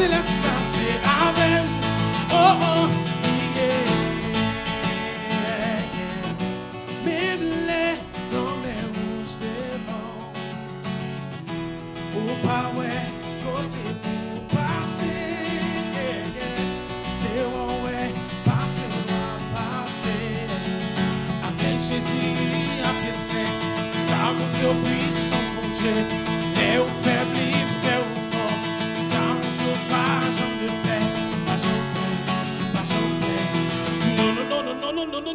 célestin, c'est Amen. Oh, oh, yeah. Bible, non, mais où c'est bon. Oh, pas ouais, côté pour passer. C'est bon, ouais, passer, passer. Avec Jésus, à pied ça monte au puissant, mon Dieu, et au.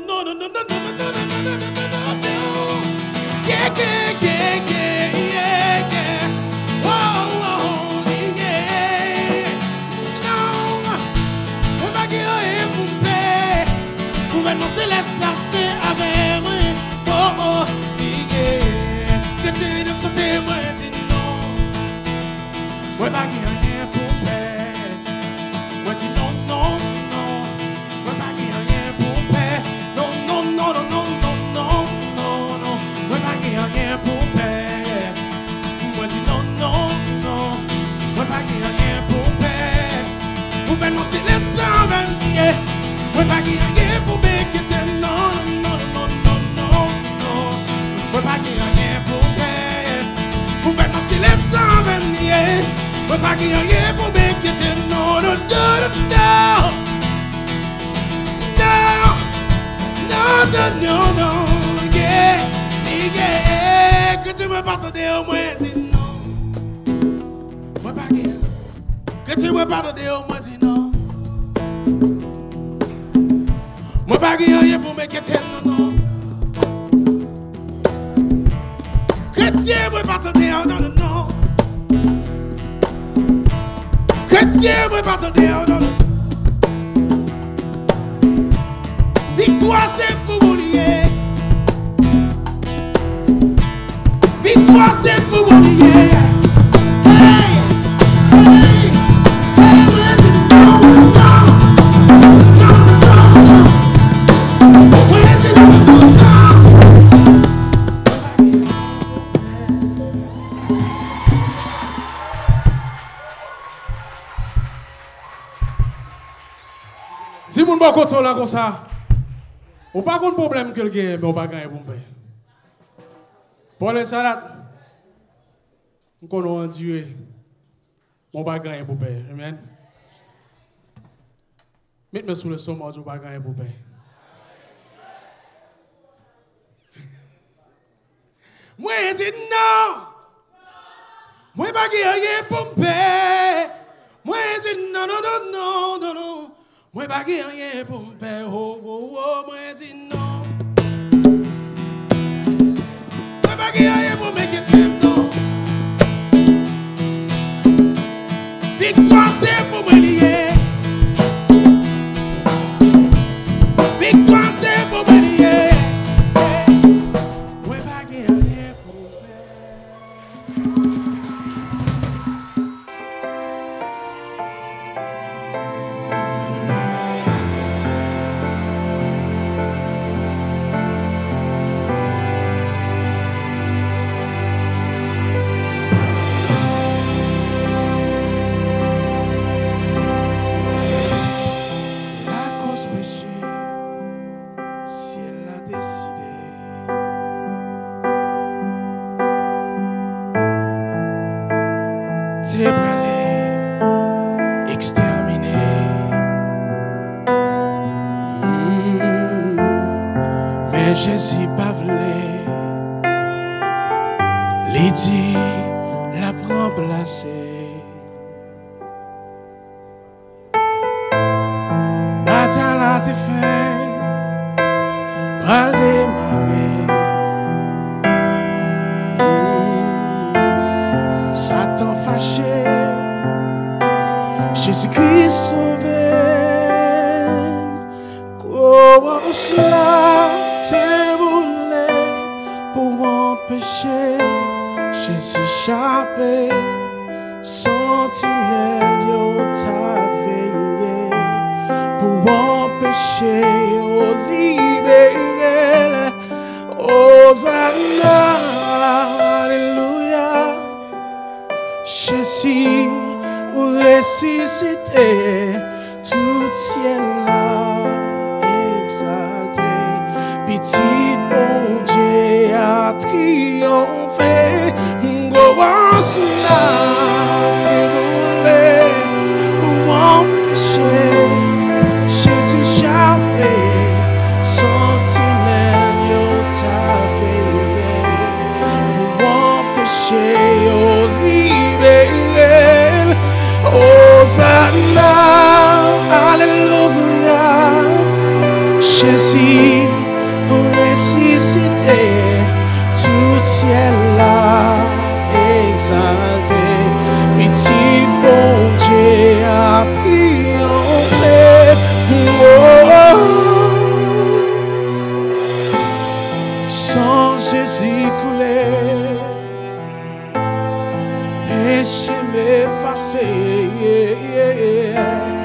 no, no, no, no, no, no, no, no, no, no, yeah, yeah, yeah, yeah, yeah, yeah, oh, oh, yeah, non, on va guérir pour paix, pour maintenant se laisse passer avec moi, oh, oh, yeah, que tu ne sois témoin, dis non, ouais, bah, guérir, Non, non, yeah, yeah. Que tu me pardonnes au moins, dis non. Moi, pas. Que tu me pardonnes au moins, dis non. Moi, pas rien pour me quitter, non, non. Que tu me pardonnes, non, non, non. Que tu me pardonnes, non, non. Victoire, c'est moun ba koto la kon sa, ou pa kon problem ke l gen, men ou pa ganyan pou mbe. Bon, po le salat, m konon an diwe, men ou pa ganyan pou mbe, amen. Met men sou le som an diwe, ou pa ganyan pou mbe. Mwen di nan, mwen pa ganyan pou mbe, Mwen pa gen yen pou mpe ho, ho, ho, mwen di non. Mwen pa gen yen pou mpe ke tem. Mais Jésus pas li di la remplacer. Bataille a te fait, pral démarrer. Satan fâché, Jésus-Christ sauvé. Comment cela te sceso sciape sotine liotave può pesce o libere osanna alleluia Jésus ressuscité tout ciel Jésus ressuscité, tout ciel exalté. Petit bon Dieu a triomphé. Oh, Sans Jésus coulé, péché m'effacer. yeah, yeah, yeah.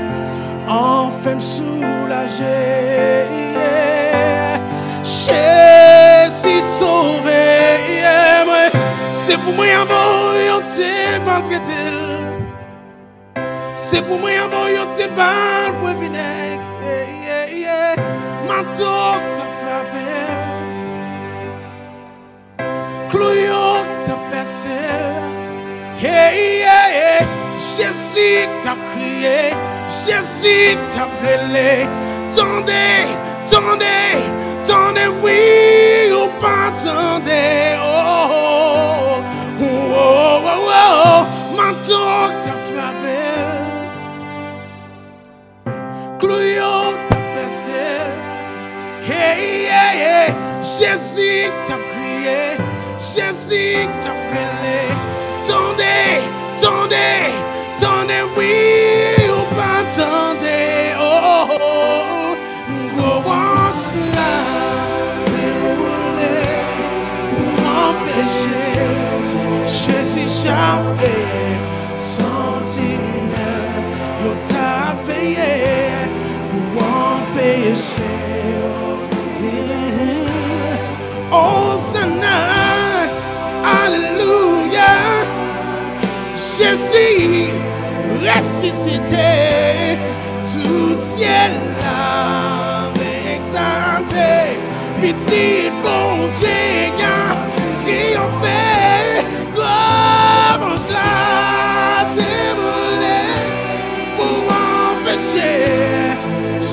Enfin me soulager. yeah. Jésus sauvé. C'est pour moi avoir yon maltraité. C'est pour moi avoir yon te pour vinaigre. Ma t'a frappé. Clouillot t'a percé. Jésus t'a crié. Jésus t'a brûlé. Tendez, tendez, tendez, oui ou pas tendez. Oh, oh, oh, oh, oh, oh. Ma toque t'a frappé. Clouillot t'a percé. Hey, yeah, yeah. Jésus t'a crié, Jésus t'a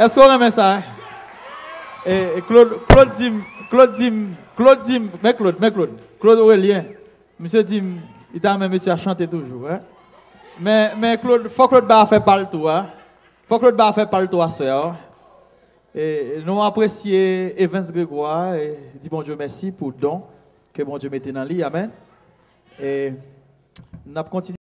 Esko reme sa? Claude, Claude dim, Claude dim, Claude dim, mè Claude, mè Claude, Claude Aurelien, msè dim, itan mè msè a chante toujou, eh? Mè, mè Claude, fò Claude ba a fè pal tou, eh? Fò Claude ba a fè pal tou a sè, eh? Et nous apprécions Evans Grégoire et dit bon Dieu merci pour le don que bon Dieu mettait dans lui. Amen. Et nous continué.